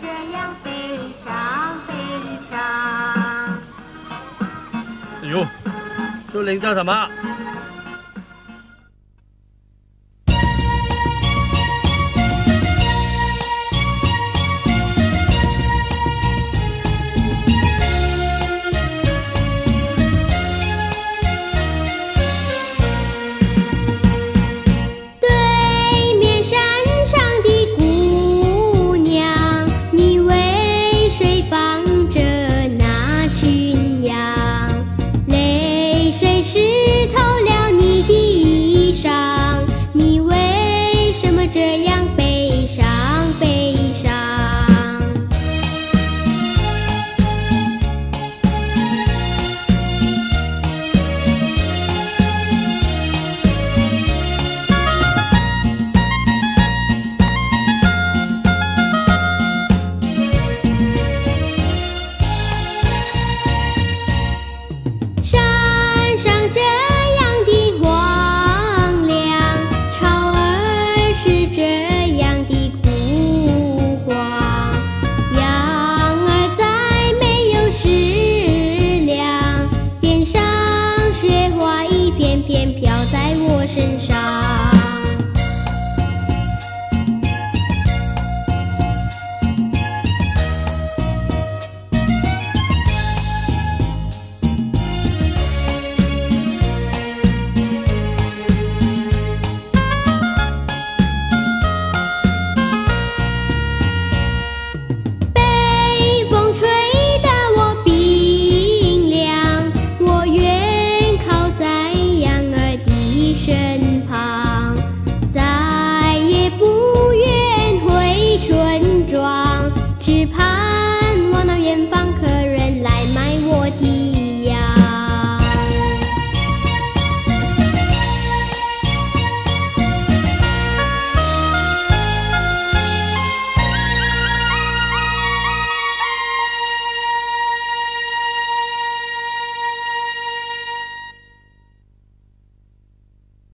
这样悲伤悲伤。哎呦，这铃叫什么？Jen.